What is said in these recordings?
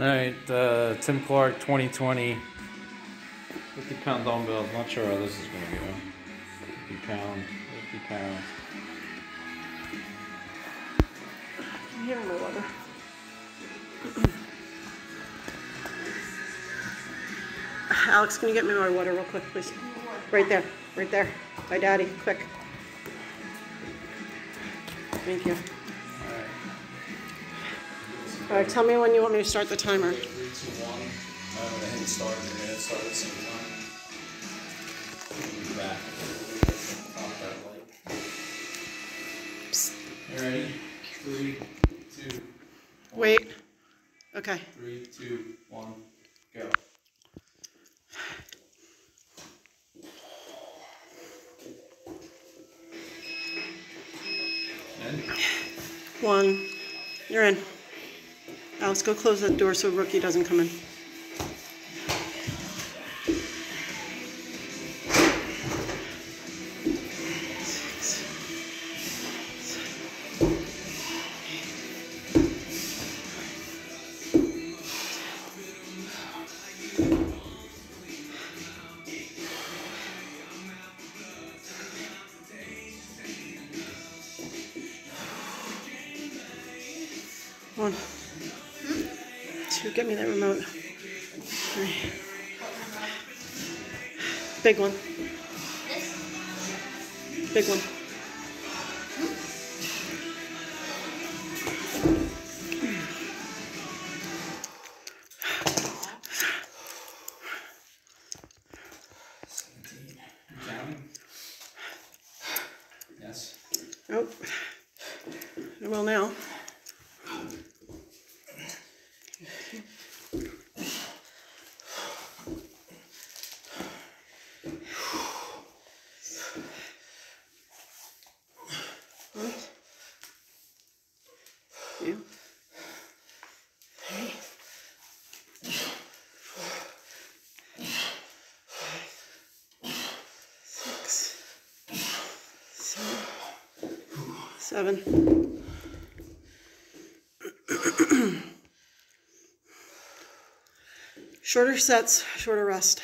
All right, uh, Tim Clark 2020. 50 pound dumbbells. Not sure how this is going to go. 50 pound, 50 pounds. I'm Here, my water. Alex, can you get me my water real quick, please? Right there, right there. By Daddy, quick. Thank you. All right, tell me when you want me to start the timer. Three, two, one. I'm going to hit start. To hit start at the same time. Be back. Off that light. You ready? Three, two, Wait. Okay. three, two, one, go. And One. You're in. Alex, go close that door so Rookie doesn't come in. Get me that remote. Big one. Big one. seventeen. You counting? Yes. Oh. I will now. One. Two. Three. Six. Seven. Shorter sets, shorter rest.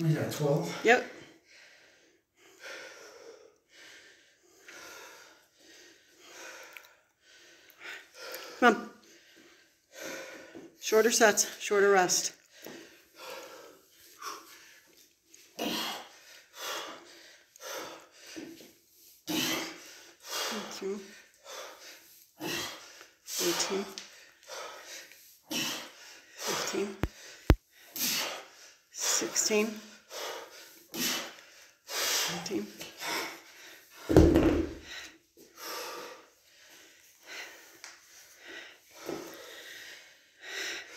Got twelve. Yep. Come on. Shorter sets, shorter rest.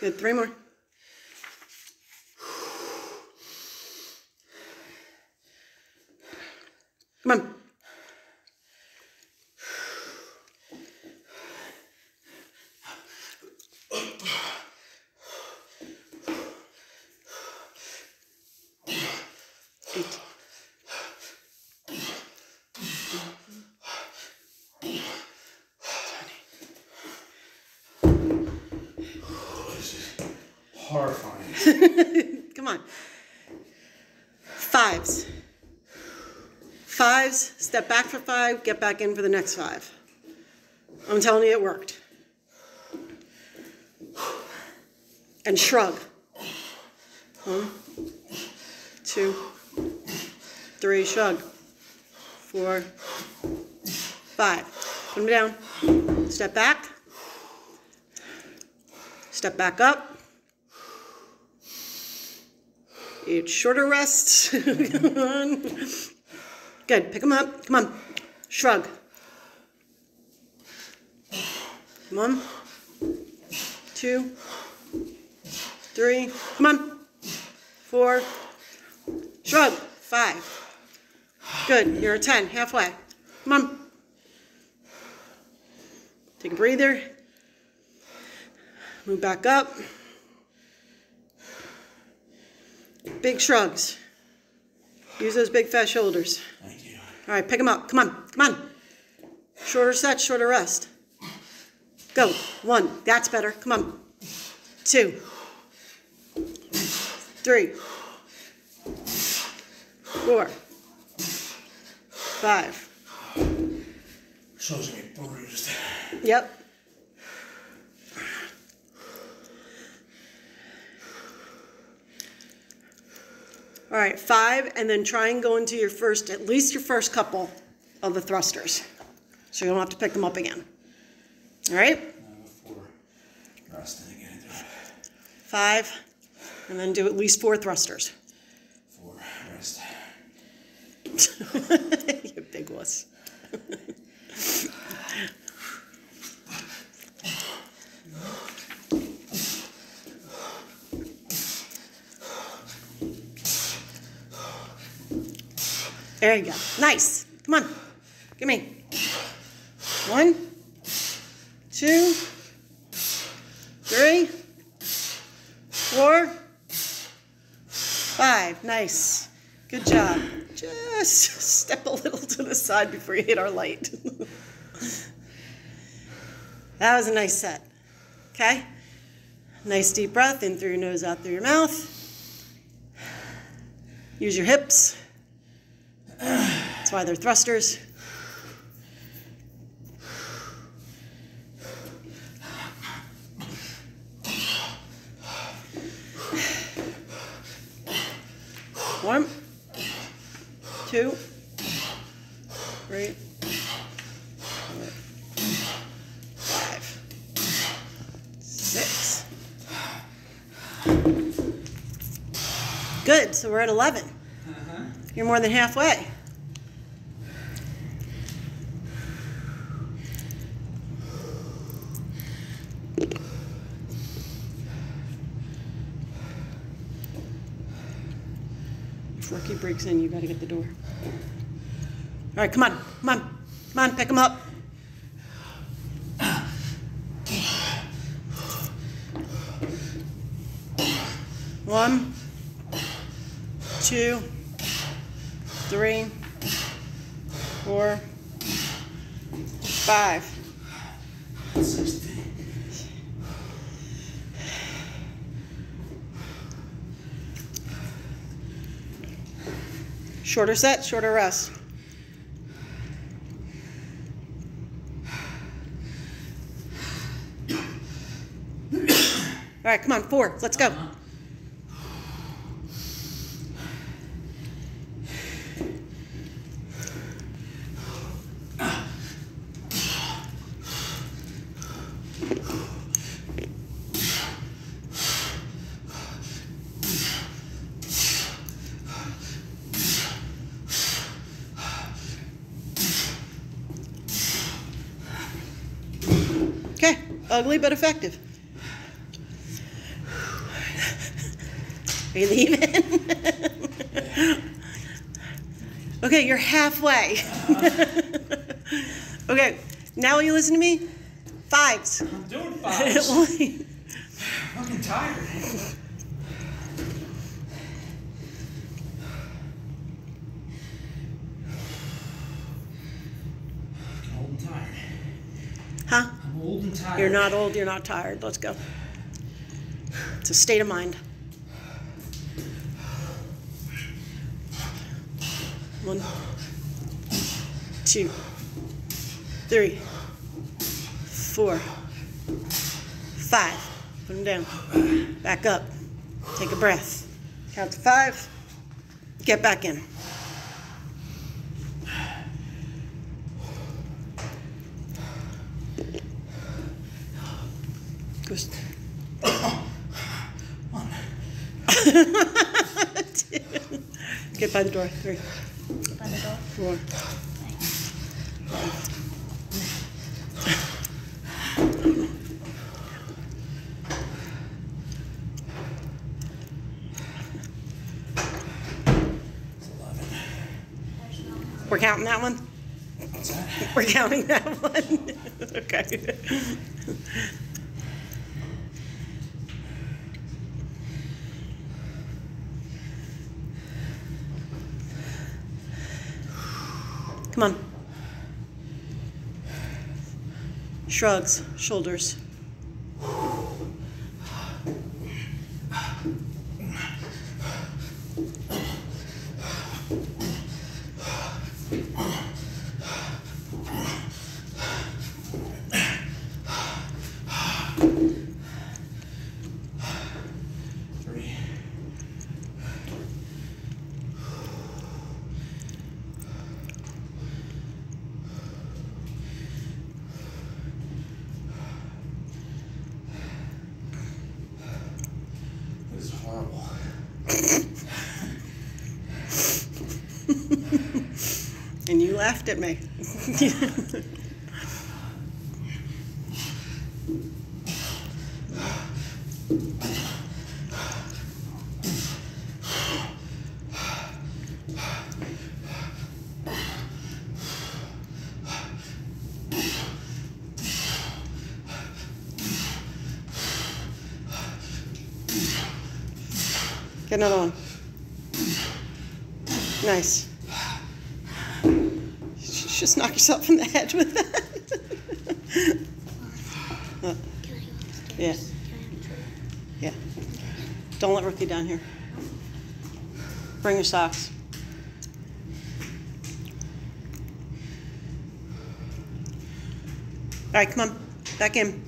Good, three more. Come on. Eight. Horrifying. Come on. Fives. Fives, step back for five, get back in for the next five. I'm telling you, it worked. And shrug. One, two, three, shrug. Four, five. Them down. Step back. Step back up. Eight shorter rests. Good. Pick them up. Come on. Shrug. One, two, three, come on, four, shrug, five. Good, you're a 10, halfway. Come on. Take a breather. Move back up. Big shrugs. Use those big fat shoulders. Thank you. All right, pick them up. Come on, come on. Shorter set, shorter rest. Go. One. That's better. Come on. Two. Three. Four. Five. Shows me bruised. Yep. All right, five, and then try and go into your first, at least your first couple of the thrusters. So you don't have to pick them up again. All right? Now four. Resting again. Five, and then do at least four thrusters. Four. Rest. you big wuss. There you go. Nice. Come on. Give me. One, two, three, four, five. Nice. Good job. Just step a little to the side before you hit our light. that was a nice set. Okay? Nice deep breath in through your nose, out through your mouth. Use your hips. Why they're thrusters. One, two, three, four, five, six. Good, so we're at 11. Uh-huh. You're more than halfway. If Rookie breaks in, you gotta get the door. All right, come on, come on, come on, pick him up. One, two, three, four, five. Shorter set, shorter rest. All right, come on, four. Let's go. Uh-huh. Okay, ugly but effective. Are you leaving? okay, you're halfway. okay, now will you listen to me? Fives. I'm doing five. Only- fucking tired. I'm old and tired. huh? I'm old and tired. You're not old, you're not tired. Let's go. It's a state of mind. One, two, three, four, five. Put them down. Back up. Take a breath. Count to five. Get back in. Just. One. Get by the door. Three. Get by the door. Four. We're counting that one? That? We're counting that one. okay. Come on. Shrugs, shoulders. Laughed at me. Get another one. Nice. Just knock yourself in the head with that. Uh? Yeah. Yeah. Don't let Rookie down here. Bring your socks. All right, come on, back in.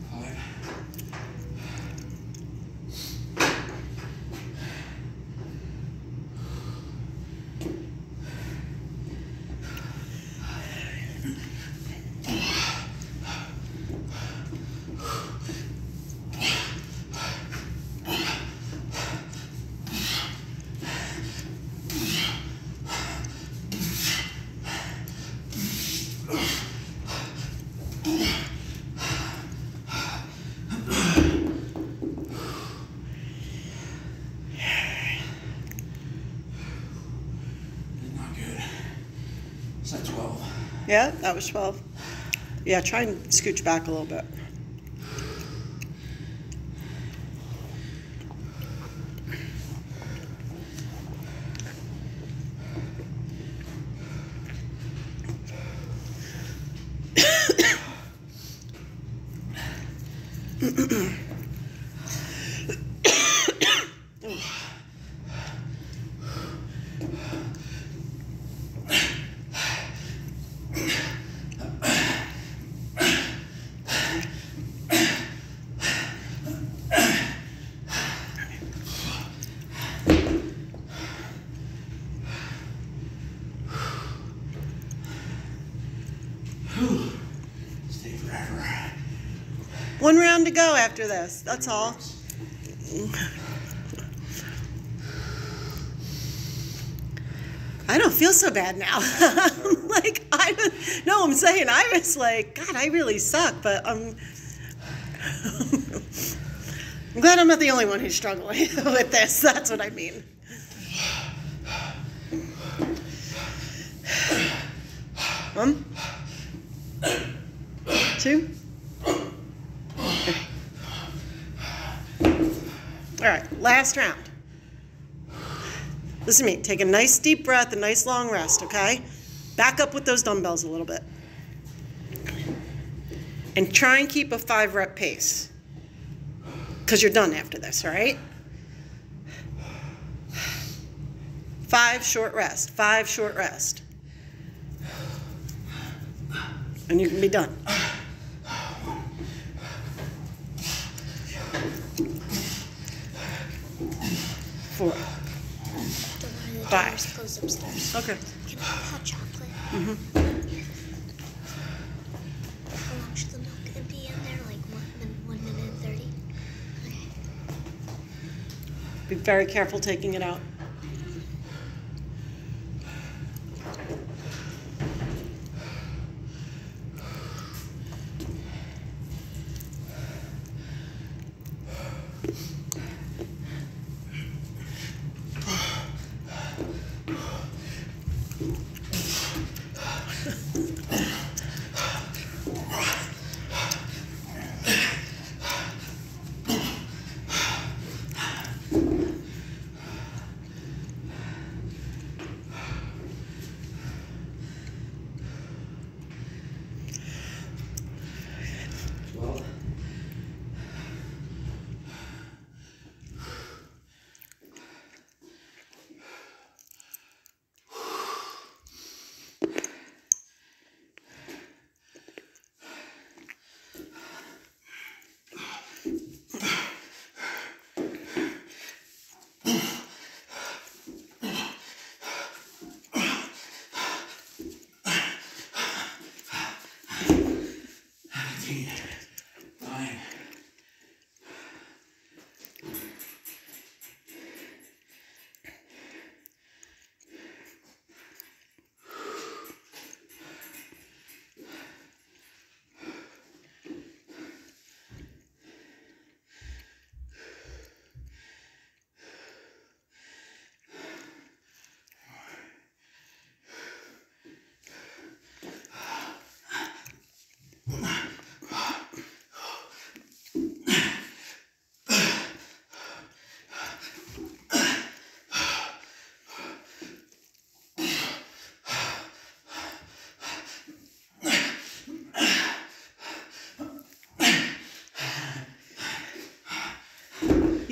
Yeah, that was 12. Yeah, try and scooch back a little bit. Stay forever. One round to go after this. That's all. I don't feel so bad now. like I no, I'm saying I was like, God, I really suck, but I'm um, I'm glad I'm not the only one who's struggling with this. That's what I mean. Um, One, two. All right, last round. Listen to me. Take a nice deep breath, a nice long rest, okay? Back up with those dumbbells a little bit. And try and keep a five rep pace. Because you're done after this, all right? Five short rest, five short rest. And you can be done. Four. The the Five. door's closed upstairs. Okay. Can I have hot chocolate? Mm-hmm. How long should the milk be in there? Like one, min- one minute and thirty? Okay. Be very careful taking it out.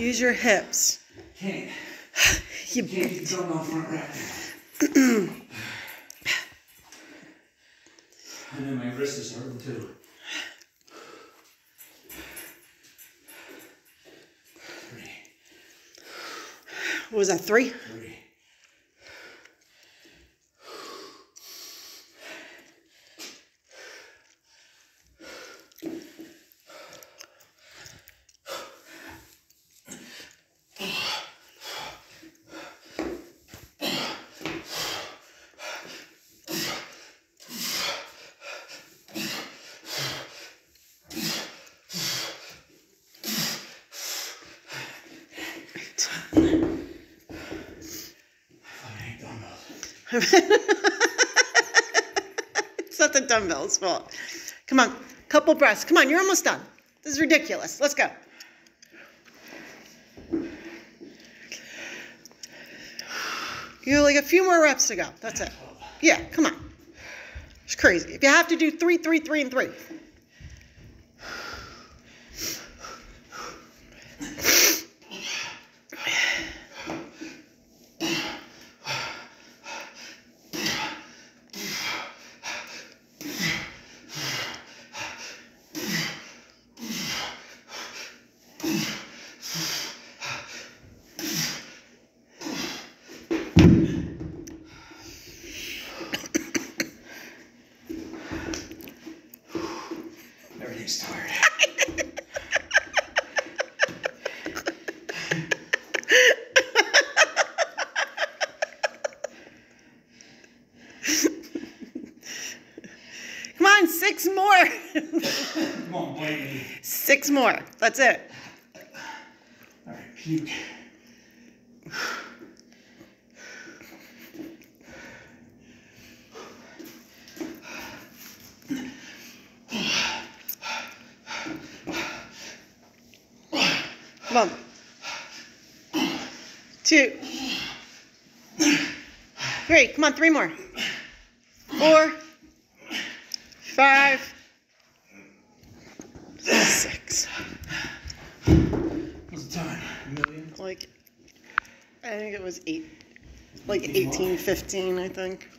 Use your hips. Can't. You, Can't get dumbbell front rack. and then my wrist is hurting too. Three. what was that, three? Three. It's not the dumbbell's fault. Come on, couple breaths. Come on, you're almost done. This is ridiculous. Let's go. You have like a few more reps to go. That's it. Yeah, come on. It's crazy. If you have to do three, three, three, and three. Everything's tired. Come on, six more. Come on, Blakey. Six more. That's it. All right, puke. Come on. Two. Come on, three more. Four. Five. Six. What's the time? A million? Like, I think it was eight. Like 18, 15, I think.